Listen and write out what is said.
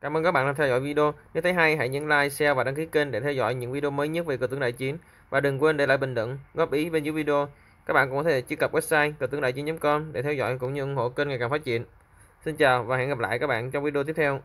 Cảm ơn các bạn đã theo dõi video. Nếu thấy hay hãy nhấn like, share và đăng ký kênh để theo dõi những video mới nhất về cờ tướng đại chiến. Và đừng quên để lại bình luận, góp ý bên dưới video. Các bạn cũng có thể truy cập website cờ tướng đại chiến.com để theo dõi cũng như ủng hộ kênh ngày càng phát triển. Xin chào và hẹn gặp lại các bạn trong video tiếp theo.